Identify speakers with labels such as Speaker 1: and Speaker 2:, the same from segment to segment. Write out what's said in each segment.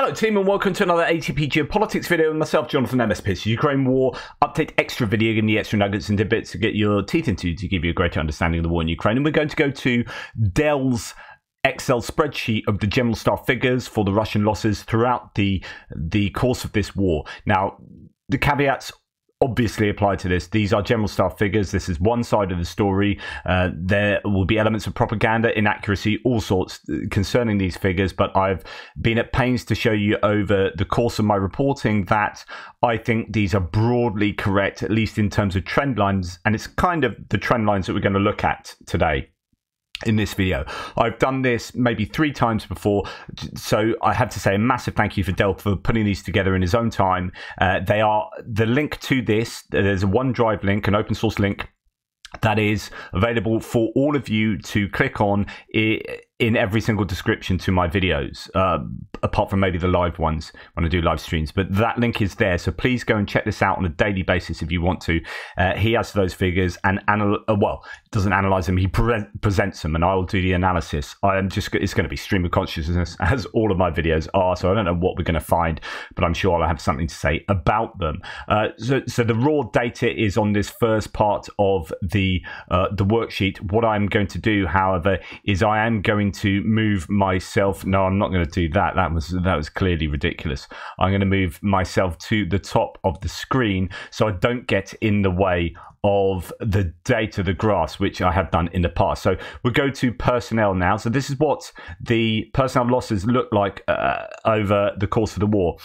Speaker 1: Hello, team, and welcome to another ATP Geopolitics video with myself, Jonathan MSP. Ukraine War Update Extra video, giving you extra nuggets and tidbits to get your teeth into to give you a greater understanding of the war in Ukraine. And we're going to go to Del's Excel spreadsheet of the general staff figures for the Russian losses throughout the the course of this war. Now, the caveats obviously apply to this. These are general staff figures. This is one side of the story. Uh, there will be elements of propaganda, inaccuracy, all sorts concerning these figures, but I've been at pains to show you over the course of my reporting that I think these are broadly correct, at least in terms of trend lines, and it's kind of the trend lines that we're going to look at today in this video. I've done this maybe three times before, so I have to say a massive thank you for Del for putting these together in his own time. Uh, they are the link to this. There's a OneDrive link, an open source link that is available for all of you to click on in every single description to my videos, uh, apart from maybe the live ones when I do live streams. But that link is there, so please go and check this out on a daily basis if you want to. Uh, he has those figures and anal- uh, well, doesn't analyze them; he pre- presents them, and I will do the analysis. I am just it's going to be stream of consciousness as all of my videos are. So I don't know what we're going to find, but I'm sure I'll have something to say about them. Uh, so, so the raw data is on this first part of the uh, the worksheet. What I'm going to do, however, is I am going going to move myself. No, I'm not going to do that. That was that was clearly ridiculous. I'm going to move myself to the top of the screen so I don't get in the way of the data, the graphs, which I have done in the past. So we'll go to personnel now. So this is what the personnel losses look like uh, over the course of the war.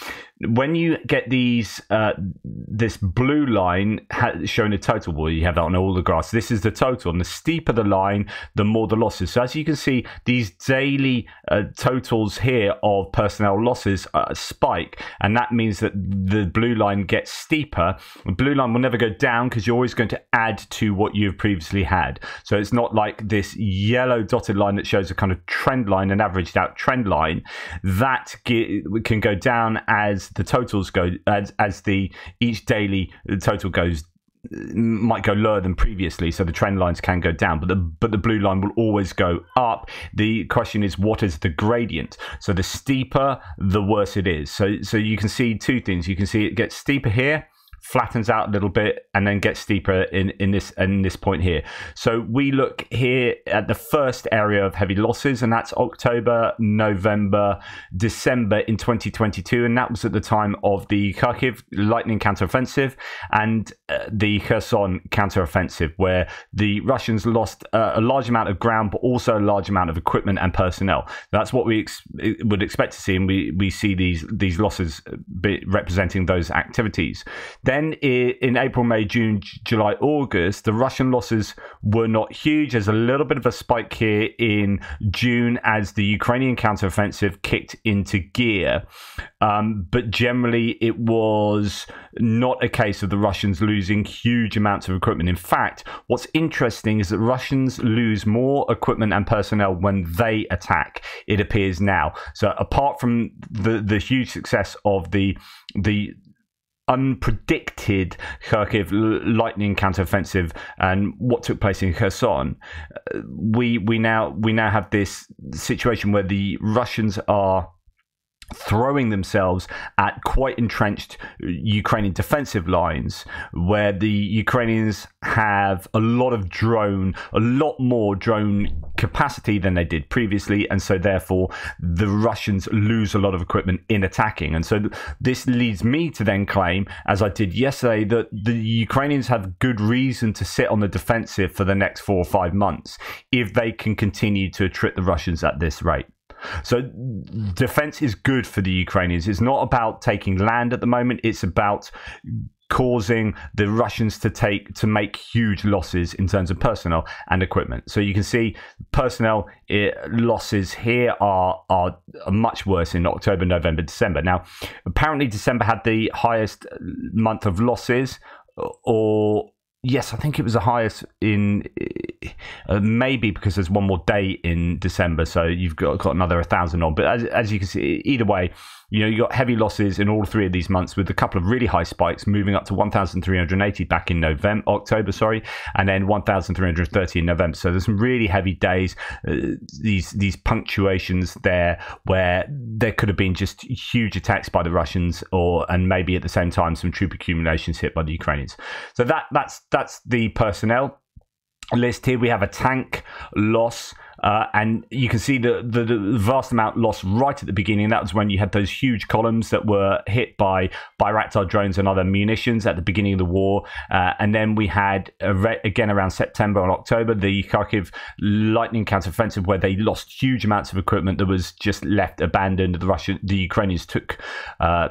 Speaker 1: When you get these, uh, this blue line showing the total, well, you have that on all the graphs. This is the total, and the steeper the line, the more the losses. So as you can see, these daily uh, totals here of personnel losses uh, spike, and that means that the blue line gets steeper. The blue line will never go down because you're always going going to add to what you've previously had. So it's not like this yellow dotted line that shows a kind of trend line, an averaged out trend line. That can go down as the totals go, as, as the each daily total goes might go lower than previously, so the trend lines can go down, but the but the blue line will always go up. The question is, what is the gradient? So the steeper, the worse it is. So so you can see two things. You can see it gets steeper here, flattens out a little bit and then gets steeper in, in this in this point here. So we look here at the first area of heavy losses, and that's October, November, December in 2022, and that was at the time of the Kharkiv lightning counteroffensive and uh, the Kherson counteroffensive, where the Russians lost uh, a large amount of ground, but also a large amount of equipment and personnel. That's what we ex- would expect to see, and we we see these these losses representing those activities. Then then in April, May, June, July, August, the Russian losses were not huge. There's a little bit of a spike here in June as the Ukrainian counteroffensive kicked into gear. Um, but generally, it was not a case of the Russians losing huge amounts of equipment. In fact, what's interesting is that Russians lose more equipment and personnel when they attack, it appears now. So apart from the, the huge success of the the unpredicted Kharkiv lightning counteroffensive and what took place in Kherson, uh, we we now we now have this situation where the Russians are throwing themselves at quite entrenched uh, Ukrainian defensive lines, where the Ukrainians have a lot of drone, a lot more drone capacity than they did previously, and so therefore the Russians lose a lot of equipment in attacking. And so th- this leads me to then claim, as I did yesterday, that the Ukrainians have good reason to sit on the defensive for the next four or five months if they can continue to attrit the Russians at this rate. So defense is good for the Ukrainians. It's not about taking land at the moment. It's about causing the Russians to take to make huge losses in terms of personnel and equipment. So you can see personnel eh, losses here are are much worse in October, November, December. Now, apparently December had the highest month of losses or yes, I think it was the highest in uh, maybe because there's one more day in December, so you've got got another thousand on. But as, as you can see, either way, you know, you got heavy losses in all three of these months with a couple of really high spikes, moving up to 1,380 back in November, October, sorry, and then 1,330 in November. So there's some really heavy days, uh, these these punctuations there where there could have been just huge attacks by the Russians, or and maybe at the same time some troop accumulations hit by the Ukrainians. So that that's that's the personnel list here. We have a tank loss. Uh, and you can see the, the, the, vast amount lost right at the beginning. That was when you had those huge columns that were hit by Bayraktar drones and other munitions at the beginning of the war. Uh, and then we had, re- again around September and October, the Kharkiv lightning counteroffensive, where they lost huge amounts of equipment that was just left abandoned. The Russian, the Ukrainians took. Uh,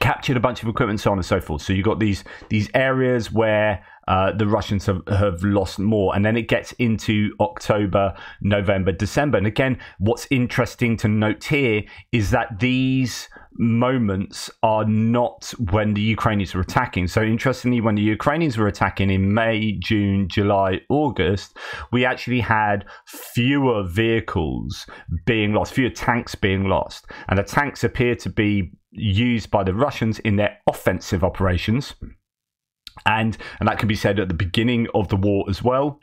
Speaker 1: captured a bunch of equipment, so on and so forth. So you got these these areas where uh, the Russians have, have lost more, and then it gets into October, November, December. And again, what's interesting to note here is that these moments are not when the Ukrainians were attacking. So interestingly, when the Ukrainians were attacking in May, June, July, August, we actually had fewer vehicles being lost, fewer tanks being lost, and the tanks appear to be used by the Russians in their offensive operations. And, and that can be said at the beginning of the war as well.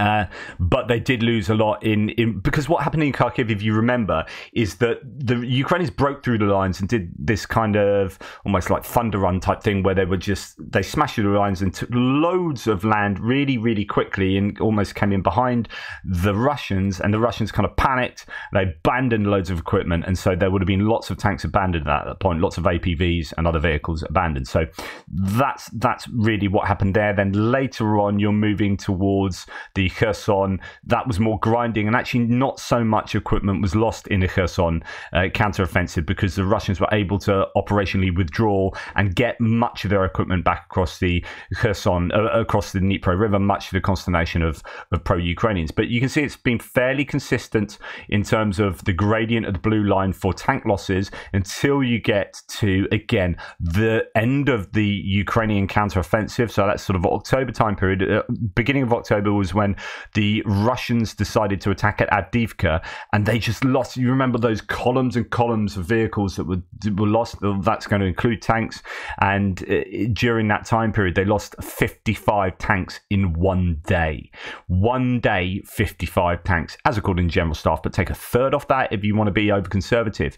Speaker 1: Uh, but they did lose a lot in, in because what happened in Kharkiv, if you remember, is that the Ukrainians broke through the lines and did this kind of almost like thunder run type thing where they were just they smashed through the lines and took loads of land really really quickly and almost came in behind the Russians and the Russians kind of panicked. They abandoned loads of equipment and so there would have been lots of tanks abandoned at that point, lots of APVs and other vehicles abandoned. So that's that's really what happened there. Then later on, you're moving towards the Kherson, that was more grinding, and actually not so much equipment was lost in the Kherson uh, counteroffensive because the Russians were able to operationally withdraw and get much of their equipment back across the Kherson, uh, across the Dnipro River, much to the consternation of, of pro Ukrainians. But you can see it's been fairly consistent in terms of the gradient of the blue line for tank losses until you get to, again, the end of the Ukrainian counteroffensive. So that's sort of October time period. Uh, beginning of October was when the Russians decided to attack at Avdiivka, and they just lost. You remember those columns and columns of vehicles that were were lost. That's going to include tanks, and uh, during that time period, they lost 55 tanks in one day. One day, 55 tanks, as according to general staff. But take a third off that if you want to be over conservative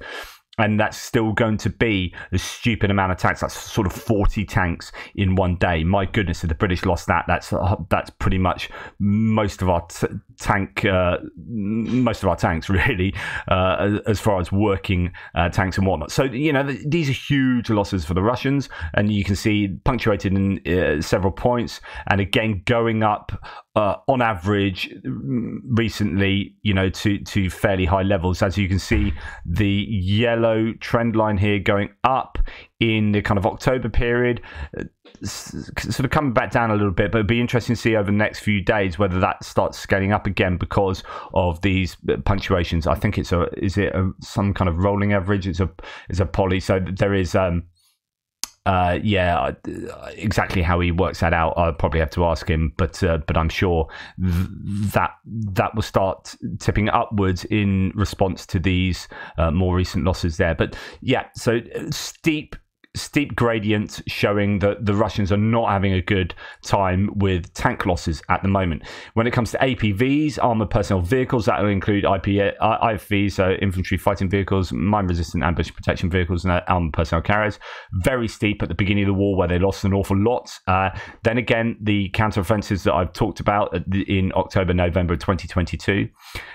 Speaker 1: and that's still going to be a stupid amount of tanks. That's sort of forty tanks in one day. My goodness, if the British lost that, that's uh, that's pretty much most of our t- tank, uh, most of our tanks really, uh, as far as working uh, tanks and whatnot. So you know th- these are huge losses for the Russians, and you can see punctuated in uh, several points, and again going up uh, on average recently, you know, to to fairly high levels. As you can see, the yellow trend line here going up in the kind of October period, sort of coming back down a little bit. But it'd be interesting to see over the next few days whether that starts scaling up again because of these punctuations. I think it's a is it a, some kind of rolling average? It's a it's a poly. So there is. Um, uh, yeah, exactly how he works that out, I'll probably have to ask him. But uh, but I'm sure th- that that will start tipping upwards in response to these uh, more recent losses there. But yeah, so uh, steep steep gradient showing that the Russians are not having a good time with tank losses at the moment. When it comes to APVs, armored personnel vehicles, that will include IP, IFVs, so infantry fighting vehicles, mine resistant ambush protection vehicles, and armored personnel carriers. Very steep at the beginning of the war where they lost an awful lot. Uh, then again, the counteroffensives that I've talked about in October, November 2022.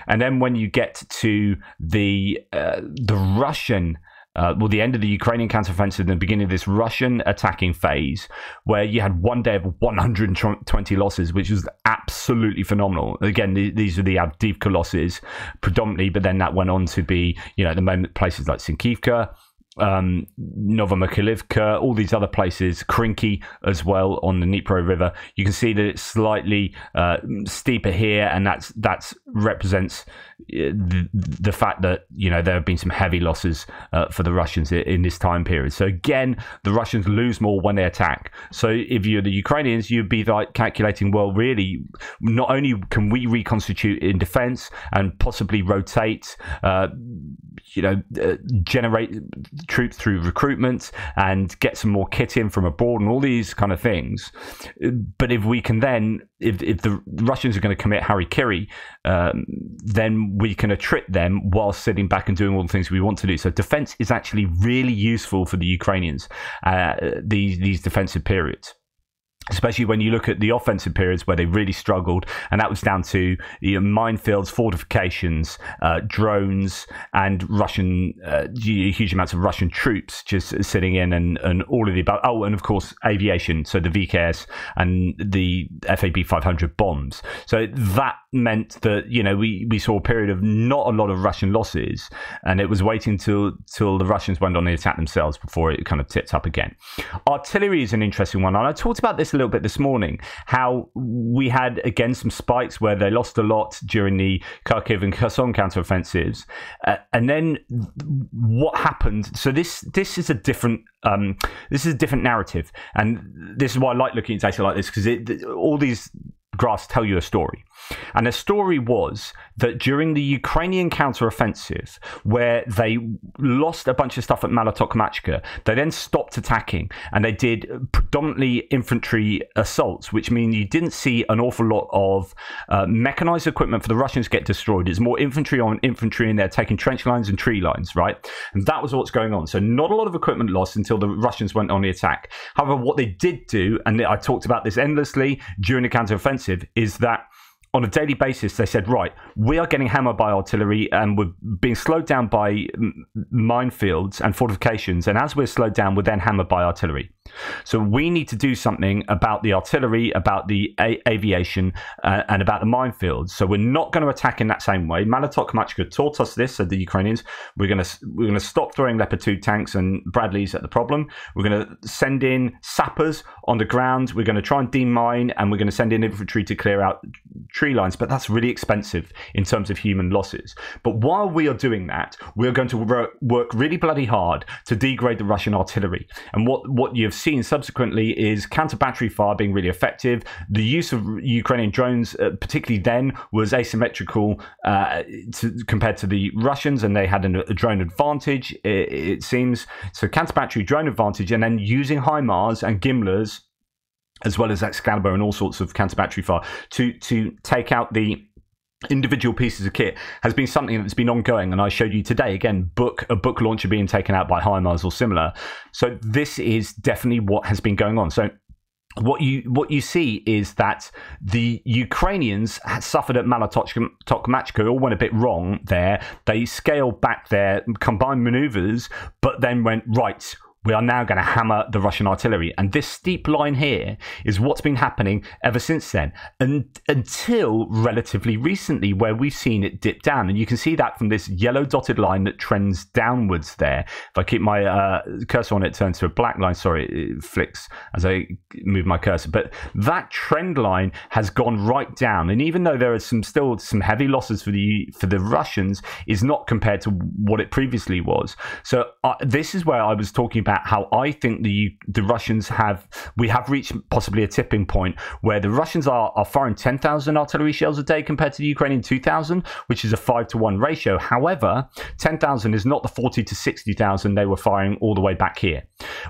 Speaker 1: And then when you get to the uh, the Russian uh, well, the end of the Ukrainian counteroffensive and the beginning of this Russian attacking phase, where you had one day of 120 losses, which was absolutely phenomenal. Again, the, these are the Avdiivka losses predominantly, but then that went on to be, you know, at the moment places like Sinkivka, um, all these other places, Krinky as well on the Dnipro River. You can see that it's slightly uh, steeper here, and that's that's represents uh, the, the fact that you know there have been some heavy losses uh, for the Russians in this time period. So again, the Russians lose more when they attack. So if you're the Ukrainians, you'd be like calculating, well, really, not only can we reconstitute in defence and possibly rotate, uh, you know, uh, generate troops through recruitment and get some more kit in from abroad and all these kind of things. But if we can then, if, if the Russians are going to commit harikiri, um, then we can attrit them while sitting back and doing all the things we want to do. So defense is actually really useful for the Ukrainians uh, these these defensive periods especially when you look at the offensive periods where they really struggled, and that was down to you know, minefields, fortifications, uh, drones, and Russian uh, huge amounts of Russian troops just sitting in, and, and all of the above. Oh, and of course aviation, so the VKS and the FAB 500 bombs. So that meant that you know we, we saw a period of not a lot of Russian losses, and it was waiting till till the Russians went on the attack themselves before it kind of tipped up again. Artillery is an interesting one, and I talked about this little bit this morning how we had again some spikes where they lost a lot during the Kharkiv and Kherson counteroffensives, uh, and then what happened? So this this is a different um, this is a different narrative, and this is why I like looking at data like this because all these graphs tell you a story. And the story was that during the Ukrainian counteroffensive, where they lost a bunch of stuff at Mala Tokmachka, they then stopped attacking and they did predominantly infantry assaults, which means you didn't see an awful lot of uh, mechanized equipment for the Russians get destroyed. It's more infantry on infantry, and they're taking trench lines and tree lines, right? And that was what's going on. So not a lot of equipment lost until the Russians went on the attack. However, what they did do, and I talked about this endlessly during the counteroffensive, is that on a daily basis, they said, right, we are getting hammered by artillery and we're being slowed down by minefields and fortifications. And as we're slowed down, we're then hammered by artillery. So we need to do something about the artillery, about the a- aviation, uh, and about the minefields. So we're not going to attack in that same way. Mala Tokmachka taught us this, said the Ukrainians. We're going to we're going to stop throwing Leopard 2 tanks and Bradleys at the problem. We're going to send in sappers on the ground. We're going to try and demine, and we're going to send in infantry to clear out tree lines. But that's really expensive in terms of human losses. But while we are doing that, we're going to work really bloody hard to degrade the Russian artillery. And what what you've seen subsequently is counter battery fire being really effective. The use of Ukrainian drones, uh, particularly then, was asymmetrical uh, to, compared to the Russians, and they had an, a drone advantage, it, it seems. So, counter battery drone advantage, and then using HIMARS and GMLRS as well as Excalibur and all sorts of counter battery fire to to take out the individual pieces of kit has been something that's been ongoing and i showed you today again Buk a Buk launcher being taken out by HIMARS or similar so this is definitely what has been going on so what you what you see is that the Ukrainians suffered at Mala Tokmachka all went a bit wrong there. They scaled back their combined maneuvers, but then went right we are now going to hammer the Russian artillery. And this steep line here is what's been happening ever since then, and until relatively recently, where we've seen it dip down. And you can see that from this yellow dotted line that trends downwards there. If I keep my uh, cursor on it, it turns to a black line. Sorry, it flicks as I move my cursor. But that trend line has gone right down. And even though there are some still some heavy losses for the for the Russians, is not compared to what it previously was. So uh, this is where I was talking about how I think the the Russians have we have reached possibly a tipping point where the Russians are, are firing 10,000 artillery shells a day compared to the Ukrainian 2,000, which is a 5 to 1 ratio. However, 10,000 is not the 40 to 60,000 they were firing all the way back here,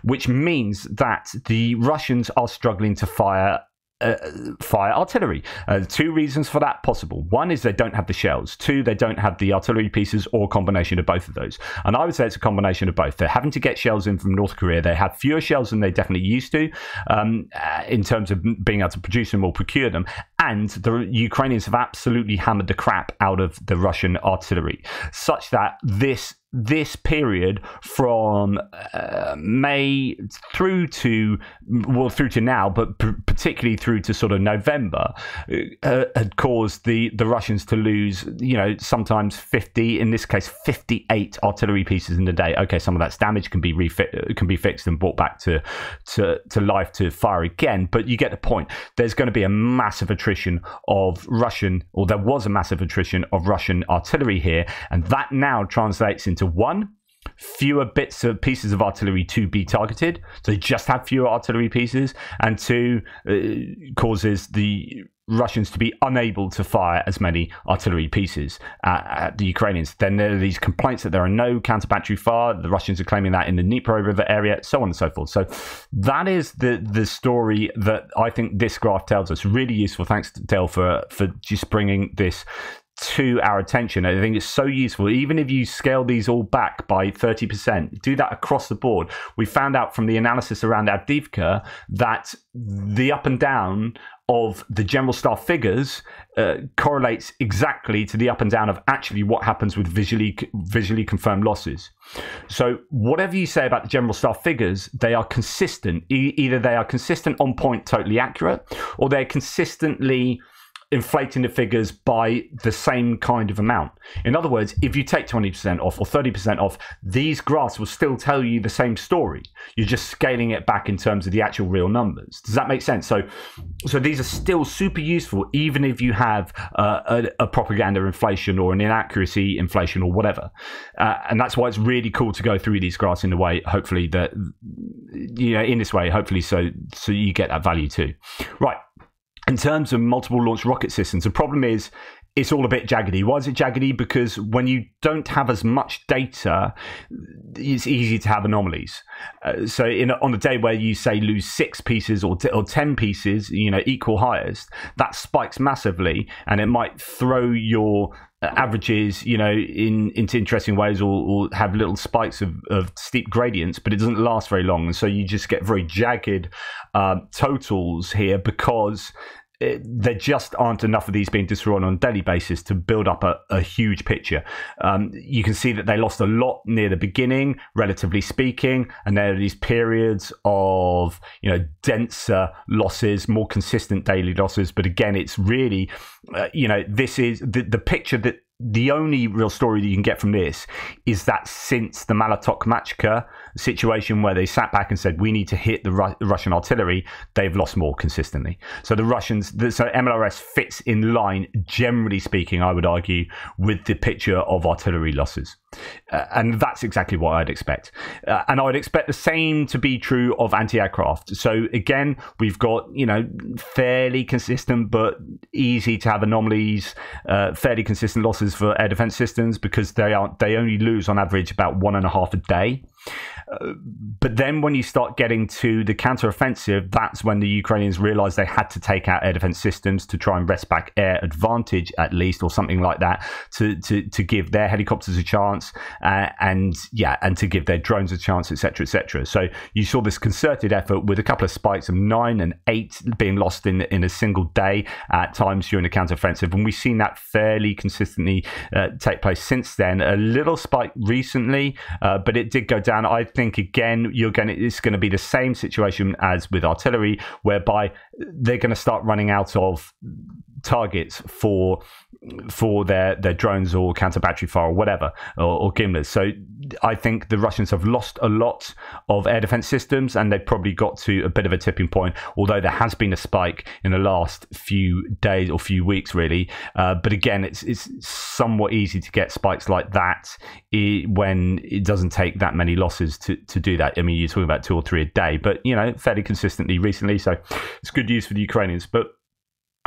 Speaker 1: which means that the Russians are struggling to fire uh, fire artillery. Uh, two reasons for that possible. One is they don't have the shells. Two, they don't have the artillery pieces or combination of both of those. And I would say it's a combination of both. They're having to get shells in from North Korea. They have fewer shells than they definitely used to um, uh, in terms of being able to produce them or procure them. And the Ukrainians have absolutely hammered the crap out of the Russian artillery, such that this this period from uh, May through to well through to now, but p- particularly through to sort of November, uh, had caused the the Russians to lose, you know, sometimes fifty, in this case, fifty eight artillery pieces in a day. Okay, some of that's damage can be refit can be fixed and brought back to to to life to fire again, but you get the point. There's going to be a massive attrition of Russian, or there was a massive attrition of Russian artillery here, and that now translates into one fewer bits of pieces of artillery to be targeted. So they just have fewer artillery pieces and two uh, causes the Russians to be unable to fire as many artillery pieces at, at, the Ukrainians. Then there are these complaints that there are no counter battery fire. The Russians are claiming that in the Dnipro River area, so on and so forth. So that is the the story that I think this graph tells us. Really useful. Thanks, Dale, for for just bringing this to our attention. I think it's so useful. Even if you scale these all back by 30%, do that across the board. We found out from the analysis around Avdiivka that the up and down of the general staff figures uh, correlates exactly to the up and down of actually what happens with visually visually confirmed losses. So whatever you say about the general staff figures, they are consistent. E- either they are consistent, on point, totally accurate, or they're consistently inflating the figures by the same kind of amount. In other words, if you take 20% off or 30% off, these graphs will still tell you the same story. You're just scaling it back in terms of the actual real numbers. Does that make sense? So, so these are still super useful, even if you have uh, a, a, propaganda inflation or an inaccuracy inflation or whatever. Uh, and that's why it's really cool to go through these graphs in a way, hopefully that, you know, in this way, hopefully so, so you get that value too. Right in terms of multiple launch rocket systems, the problem is it's all a bit jaggedy. Why is it jaggedy? Because when you don't have as much data, it's easy to have anomalies. Uh, so, in, on a day where you say lose six pieces or, or ten pieces, you know, equal highest, that spikes massively, and it might throw your uh, averages, you know, in into interesting ways, or, or have little spikes of, of, steep gradients, but it doesn't last very long, and so you just get very jagged uh, totals here because it, there just aren't enough of these being destroyed on a daily basis to build up a, a huge picture. Um, you can see that they lost a lot near the beginning, relatively speaking, and there are these periods of you know denser losses, more consistent daily losses. But again, it's really uh, you know this is the, the picture that the only real story that you can get from this is that since the Mala Tokmachka situation where they sat back and said we need to hit the, Ru- Russian artillery, they've lost more consistently. So the Russians, the, so MLRS fits in line, generally speaking, I would argue, with the picture of artillery losses. Uh, and that's exactly what I'd expect. Uh, and I would expect the same to be true of anti-aircraft. So again, we've got you know fairly consistent but easy to have anomalies, uh, fairly consistent losses for air defense systems because they aren't, they only lose on average about one and a half a day but then when you start getting to the counteroffensive, that's when the Ukrainians realized they had to take out air defense systems to try and wrest back air advantage, at least, or something like that, to to, to give their helicopters a chance, uh, and yeah, and to give their drones a chance, etc., etc. So you saw this concerted effort with a couple of spikes of nine and eight being lost in in a single day at times during the counteroffensive, and we've seen that fairly consistently uh, take place since then. A little spike recently, uh, but it did go down. I think again you're going to it's going to be the same situation as with artillery, whereby they're going to start running out of targets for for their their drones or counter battery fire or whatever or, or GMLRS. So I think the Russians have lost a lot of air defense systems and they've probably got to a bit of a tipping point. Although there has been a spike in the last few days or few weeks, really. Uh, but again, it's it's somewhat easy to get spikes like that when it doesn't take that many losses to to do that. I mean, you're talking about two or three a day, but you know, fairly consistently recently. So it's good news for the Ukrainians, but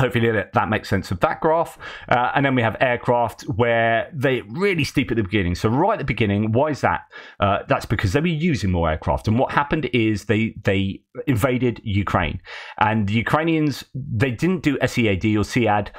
Speaker 1: hopefully that makes sense of that graph. Uh, and then we have aircraft where they really steep at the beginning. So right at the beginning, why is that? Uh, that's because they were using more aircraft. And what happened is they they invaded Ukraine, and the Ukrainians they didn't do SEAD or DEAD.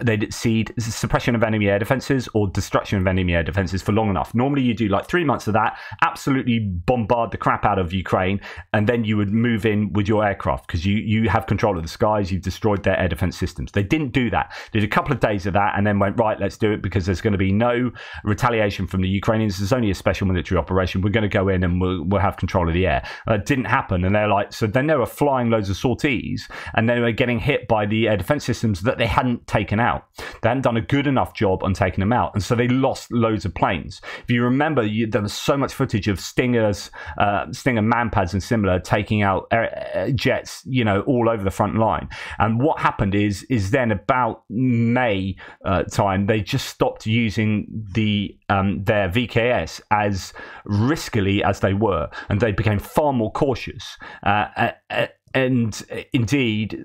Speaker 1: They did SEAD suppression of enemy air defenses or destruction of enemy air defenses for long enough. Normally you do like three months of that, absolutely bombard the crap out of Ukraine, and then you would move in with your aircraft because you you have control of the skies. You've destroyed their air defense system systems. They didn't do that. Did a couple of days of that and then went, right, let's do it because there's going to be no retaliation from the Ukrainians. There's only a special military operation. We're going to go in and we'll, we'll have control of the air. That didn't happen. And they're like, so then they were flying loads of sorties and they were getting hit by the air defense systems that they hadn't taken out. They hadn't done a good enough job on taking them out. And so they lost loads of planes. If you remember, you, there was so much footage of Stingers, uh, Stinger manpads and similar taking out air, jets, you know, all over the front line. And what happened is, is then about May uh, time, they just stopped using the um, their VKS as riskily as they were, and they became far more cautious. Uh, and indeed,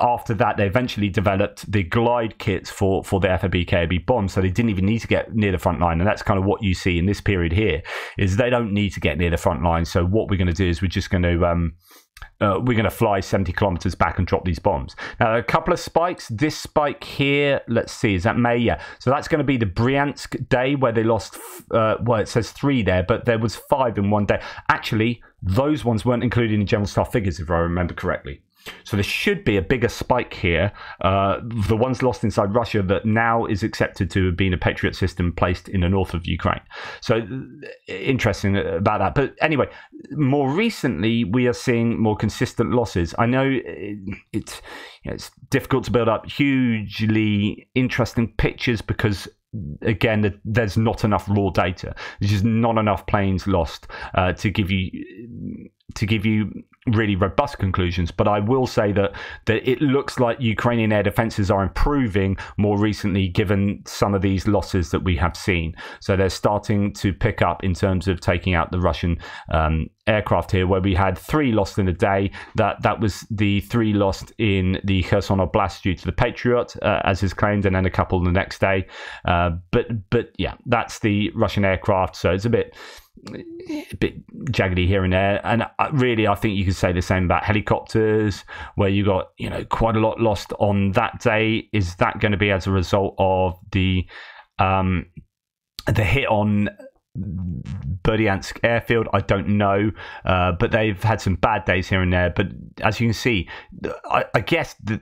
Speaker 1: after that, they eventually developed the glide kits for, for the FAB KAB bombs, so they didn't even need to get near the front line. And that's kind of what you see in this period here: is they don't need to get near the front line. So what we're going to do is we're just going to um, uh, we're going to fly 70 kilometers back and drop these bombs. Now, a couple of spikes. This spike here, let's see, is that May? Yeah. So that's going to be the Bryansk day where they lost, uh, well, it says three there, but there was five in one day. Actually, those ones weren't included in general staff figures, if I remember correctly. So there should be a bigger spike here. Uh, the ones lost inside Russia that now is accepted to have been a Patriot system placed in the north of Ukraine. So interesting about that. But anyway, more recently we are seeing more consistent losses. I know it's you know, it's difficult to build up hugely interesting pictures because again, there's not enough raw data. There's just not enough planes lost uh, to give you to give you really robust conclusions. But I will say that that it looks like Ukrainian air defenses are improving more recently, given some of these losses that we have seen. So they're starting to pick up in terms of taking out the Russian um, aircraft here, where we had three lost in a day. That that was the three lost in the Kherson Oblast due to the Patriot, uh, as is claimed, and then a couple the next day. Uh, but but yeah, that's the Russian aircraft. So it's a bit a bit jaggedy here and there. And really, I think you could say the same about helicopters, where you got you know quite a lot lost on that day. Is that going to be as a result of the um, the hit on Berdyansk airfield. I don't know, uh, but they've had some bad days here and there. But as you can see, I, I guess the,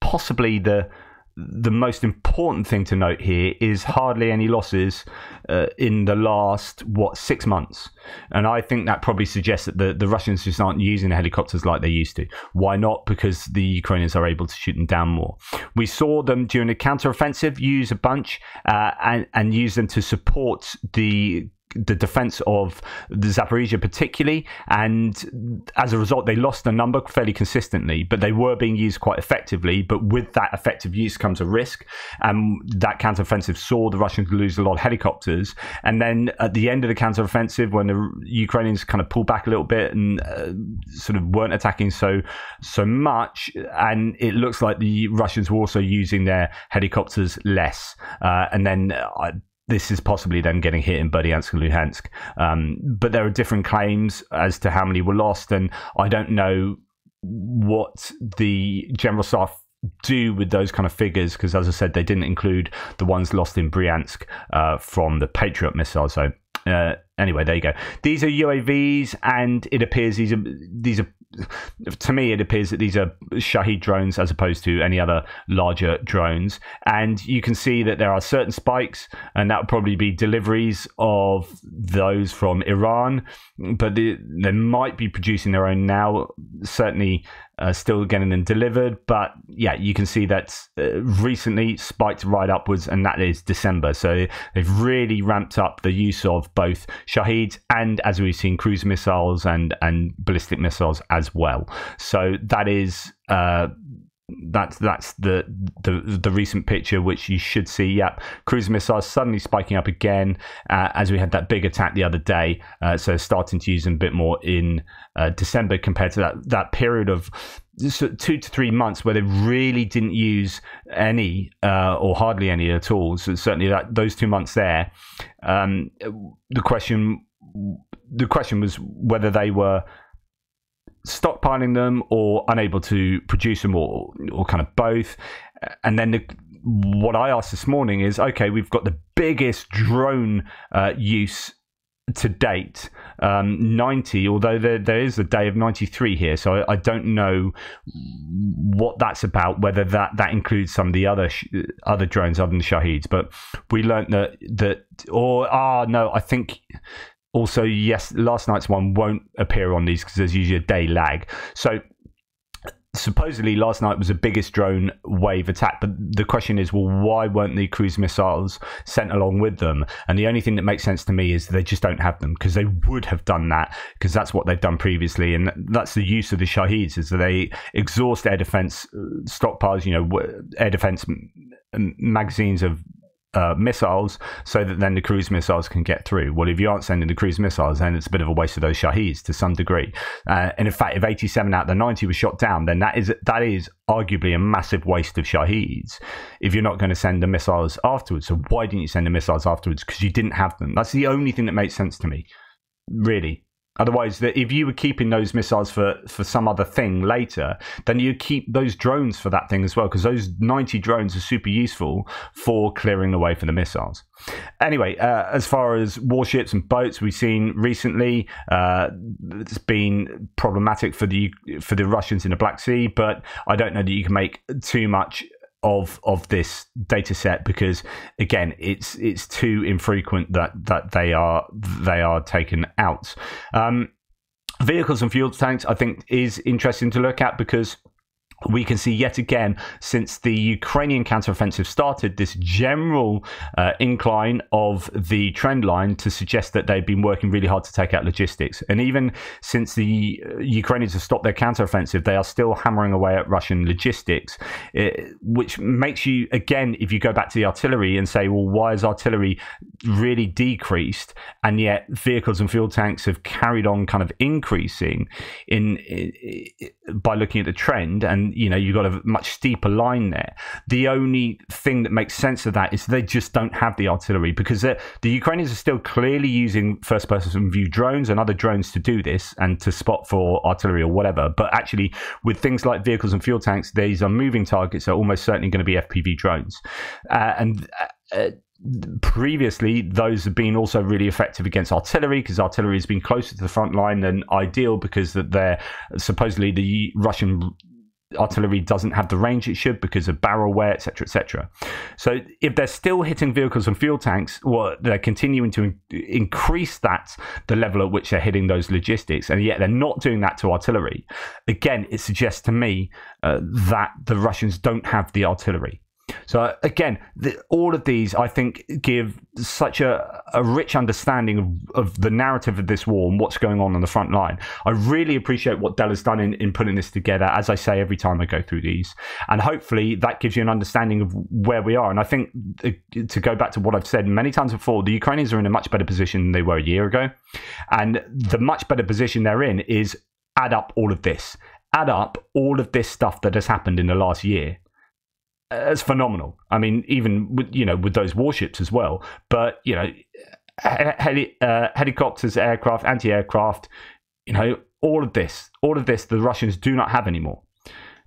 Speaker 1: possibly the the most important thing to note here is hardly any losses uh, in the last what six months, and I think that probably suggests that the, the Russians just aren't using the helicopters like they used to. Why not? Because the Ukrainians are able to shoot them down more. We saw them during the counteroffensive use a bunch uh, and and use them to support the the defense of the Zaporizhia particularly, and as a result, they lost the number fairly consistently, but they were being used quite effectively. But with that effective use comes a risk, and that counteroffensive saw the Russians lose a lot of helicopters. And then at the end of the counteroffensive, when the Ukrainians kind of pulled back a little bit and uh, sort of weren't attacking so so much, and it looks like the Russians were also using their helicopters less. Uh, and then uh, this is possibly then getting hit in Berdyansk and Luhansk. Um, but there are different claims as to how many were lost, and I don't know what the general staff do with those kind of figures because, as I said, they didn't include the ones lost in Bryansk uh, from the Patriot missile. So uh, anyway, there you go. These are UAVs, and it appears these are these are to me, it appears that these are Shahed drones as opposed to any other larger drones. And you can see that there are certain spikes, and that would probably be deliveries of those from Iran. But they, they might be producing their own now. Certainly, uh, still getting them delivered. But yeah, you can see that uh, recently spiked right upwards, and that is December. So they've really ramped up the use of both Shaheds and, as we've seen, cruise missiles and and ballistic missiles as well. So that is. Uh, that's that's the, the the recent picture which you should see. Yep, cruise missiles suddenly spiking up again uh, as we had that big attack the other day. Uh, so starting to use them a bit more in uh, December compared to that that period of two to three months where they really didn't use any uh, or hardly any at all. So certainly that those two months there, um, the question the question was whether they were stockpiling them or unable to produce them or, or kind of both. And then the, what I asked this morning is okay, we've got the biggest drone uh, use to date, um, 90, although there, there is a day of 93 here, so I, I, don't know what that's about, whether that, that includes some of the other other drones other than the Shaheds. But we learned that, that or, ah, no, I think also, yes, last night's one won't appear on these because there's usually a day lag. So supposedly last night was the biggest drone wave attack but the question is well why weren't the cruise missiles sent along with them and the only thing that makes sense to me is they just don't have them because they would have done that because that's what they've done previously and that's the use of the Shaheds is that they exhaust air defense uh, stockpiles you know air defense magazines of uh, missiles so that then the cruise missiles can get through. Well, if you aren't sending the cruise missiles, then it's a bit of a waste of those Shaheds to some degree. Uh, and in fact, if 87 out of the 90 was shot down, then that is that is arguably a massive waste of Shaheds if you're not going to send the missiles afterwards. So why didn't you send the missiles afterwards? Because you didn't have them. That's the only thing that makes sense to me, really. Otherwise, that if you were keeping those missiles for, for some other thing later, then you keep those drones for that thing as well, because those 90 drones are super useful for clearing the way for the missiles. Anyway, uh, as far as warships and boats, we've seen recently uh, it's been problematic for the for the Russians in the Black Sea, but I don't know that you can make too much of of this data set because again it's it's too infrequent that that they are they are taken out. Um, vehicles and fuel tanks i think is interesting to look at because we can see yet again since the Ukrainian counteroffensive started this general uh, incline of the trend line to suggest that they've been working really hard to take out logistics. And even since the uh, Ukrainians have stopped their counteroffensive, they are still hammering away at Russian logistics, it, uh, which makes you, again, if you go back to the artillery and say, well, why is artillery really decreased? And yet vehicles and fuel tanks have carried on kind of increasing in, in by looking at the trend and you know you've got a much steeper line there. The only thing that makes sense of that is they just don't have the artillery because the Ukrainians are still clearly using first-person view drones and other drones to do this and to spot for artillery or whatever. But actually, with things like vehicles and fuel tanks, these are moving targets are almost certainly going to be FPV drones, uh, and. Uh, previously those have been also really effective against artillery because artillery has been closer to the front line than ideal because that they're supposedly the russian artillery doesn't have the range it should because of barrel wear, etc., etc. So if they're still hitting vehicles and fuel tanks, well, they're continuing to in- increase that the level at which they're hitting those logistics, and yet they're not doing that to artillery. Again, it suggests to me uh, that the Russians don't have the artillery. So uh, again, the, all of these I think give such a, a rich understanding of, of the narrative of this war and what's going on on the front line. I really appreciate what Del has done in, in putting this together, as I say every time I go through these, and hopefully that gives you an understanding of where we are. And I think uh, to go back to what I've said many times before, the Ukrainians are in a much better position than they were a year ago, and the much better position they're in is add up all of this add up all of this stuff that has happened in the last year it's phenomenal. I mean, even with, you know with those warships as well. But you know, heli- uh, helicopters, aircraft, anti-aircraft. You know, all of this, all of this, the Russians do not have anymore.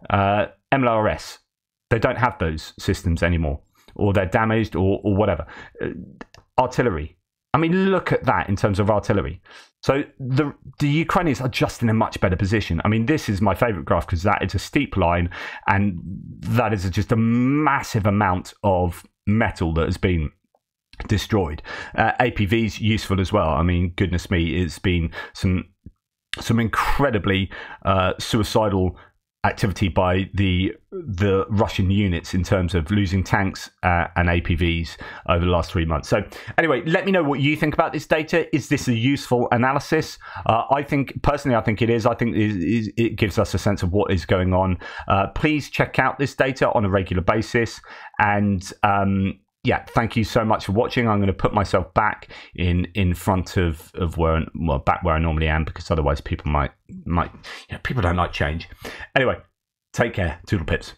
Speaker 1: Uh, MLRS, they don't have those systems anymore, or they're damaged, or or whatever. Uh, artillery. I mean, look at that in terms of artillery. So the the Ukrainians are just in a much better position. I mean, this is my favorite graph because that is a steep line, and that is just a massive amount of metal that has been destroyed. Uh, APV is useful as well. I mean, goodness me, it's been some some incredibly uh, suicidal activity by the the Russian units in terms of losing tanks uh, and APVs over the last three months. So anyway, let me know what you think about this data. Is this a useful analysis? Uh, I think personally, I think it is. I think it, it gives us a sense of what is going on. Uh, please check out this data on a regular basis and. Um, yeah, thank you so much for watching. I'm going to put myself back in in front of of where well back where I normally am because otherwise people might might you know, people don't like change. Anyway, take care, toodle pips.